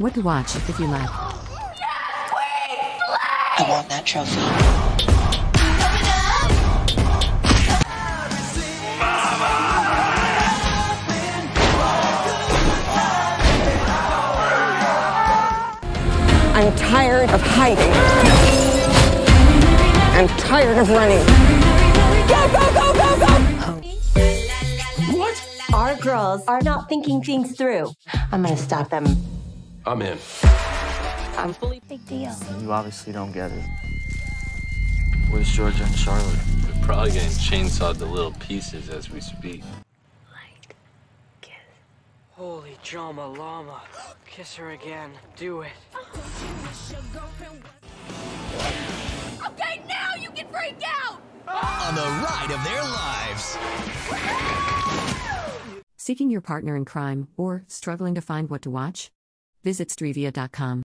What to watch if you like. I want that trophy. I'm tired of hiding. I'm tired of running. Go, go, go, go, go! What? Our girls are not thinking things through. I'm gonna stop them. I'm in. I'm fully big deal. You obviously don't get it. Where's Georgia and Charlotte? They're probably getting chainsawed to little pieces as we speak. Holy drama llama. Kiss her again. Do it. Okay, now you can freak out! On the ride of their lives. Seeking your partner in crime or struggling to find what to watch? Visit Stryvia.com.